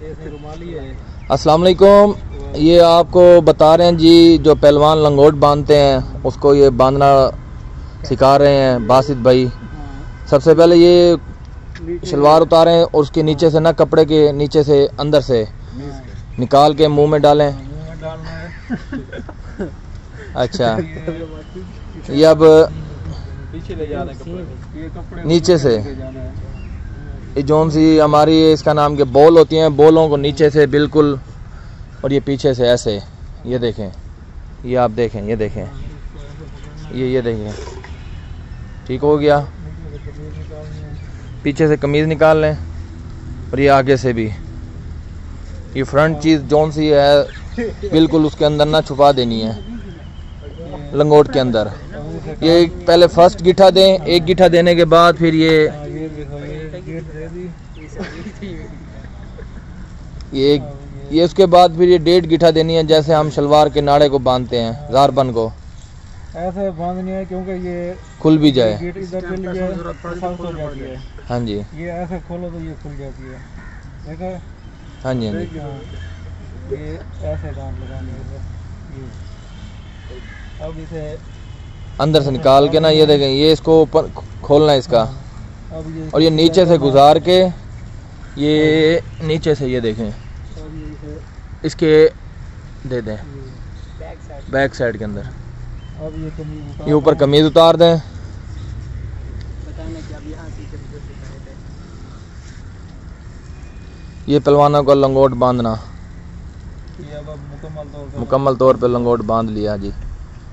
अस्सलाम वालेकुम ये आपको बता रहे हैं जी जो पहलवान लंगोट बांधते हैं उसको ये बांधना सिखा रहे हैं बासित भाई। सबसे पहले ये शलवार उतारें और उसके नीचे से ना कपड़े के नीचे से अंदर से निकाल के मुँह में डालें। अच्छा। ये अब नीचे से। जोन सी हमारी इसका नाम के बॉल होती हैं, बॉलों को नीचे से बिल्कुल और ये पीछे से ऐसे। ये देखें। ये आप देखें, ये देखें। ये ये देखें। ठीक हो गया। पीछे से कमीज़ निकाल लें और ये आगे से भी। ये फ्रंट चीज़ जोन सी है, बिल्कुल उसके अंदर ना छुपा देनी है, लंगोट के अंदर। ये पहले फ़र्स्ट गिठा दें एक गिठा देने के बाद फिर ये ये ये उसके बाद फिर ये डेढ़ गिठा देनी है जैसे हम शलवार के नाड़े को बांधते हैं जारबन को। ऐसे बांधनी है क्योंकि ये खुल भी जाए। हाँ जी। ये ऐसे खोलो तो ये खुल जाती है। देखा हाँ? जी हाँ जी। हाँ, ये ऐसे गांठ लगानी है अब इसे अंदर से निकाल के ना ये देखें ये इसको ऊपर खोलना है इसका। अब ये और ये नीचे से गुजार के ये नीचे से ये देखें। इसके दे दें। बैक साइड के अंदर। अब ये ऊपर कमीज उतार दें। ये पहलवानों को लंगोट बांधना। मुकम्मल तौर पे लंगोट बाँध लिया जी।